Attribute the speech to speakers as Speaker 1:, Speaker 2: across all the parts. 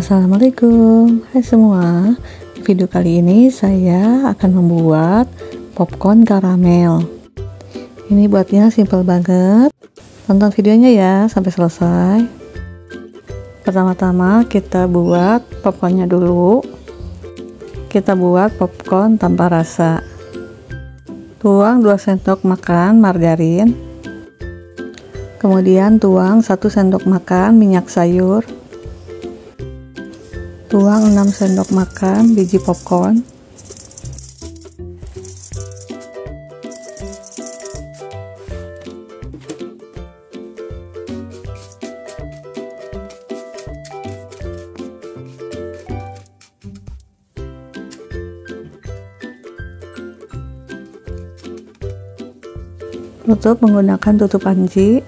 Speaker 1: Assalamualaikum. Hai semua. Video kali ini saya akan membuat popcorn karamel. Ini buatnya simple banget. Tonton videonya ya sampai selesai. Pertama-tama kita buat popcornnya dulu. Kita buat popcorn tanpa rasa. Tuang 2 sendok makan margarin. Kemudian tuang 1 sendok makan minyak sayur Tuang 6 sendok makan biji popcorn. Tutup menggunakan tutup panci.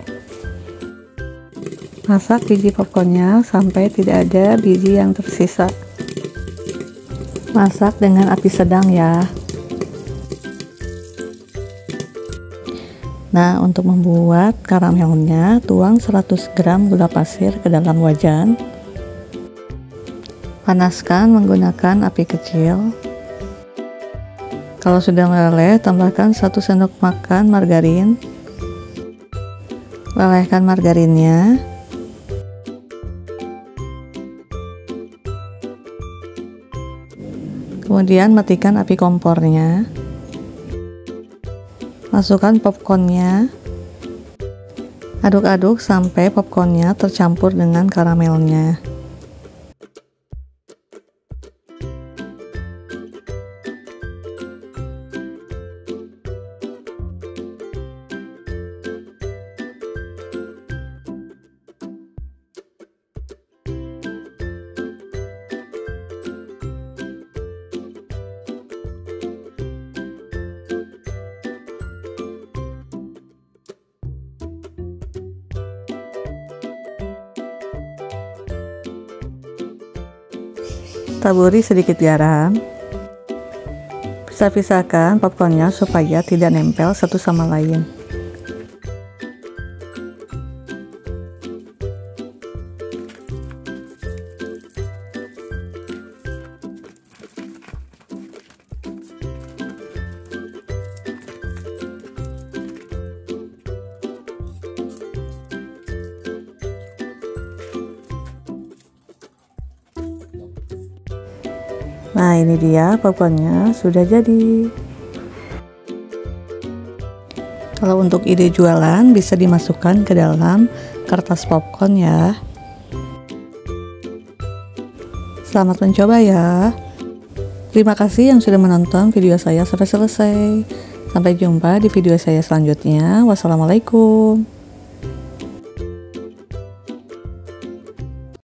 Speaker 1: Masak biji popcornnya sampai tidak ada biji yang tersisa. Masak dengan api sedang ya. Nah, untuk membuat karamelnya, tuang 100 gram gula pasir ke dalam wajan. Panaskan menggunakan api kecil. Kalau sudah meleleh, tambahkan 1 sendok makan margarin. Lelehkan margarinnya. Kemudian matikan api kompornya. Masukkan popcornnya. Aduk-aduk sampai popcornnya tercampur dengan karamelnya taburi sedikit garam. Pisah-pisahkan popcornnya supaya tidak nempel satu sama lain Nah ini dia popcornnya sudah jadi. Kalau untuk ide jualan bisa dimasukkan ke dalam kertas popcorn ya. Selamat mencoba ya. Terima kasih yang sudah menonton video saya sampai selesai. Sampai jumpa di video saya selanjutnya. Wassalamualaikum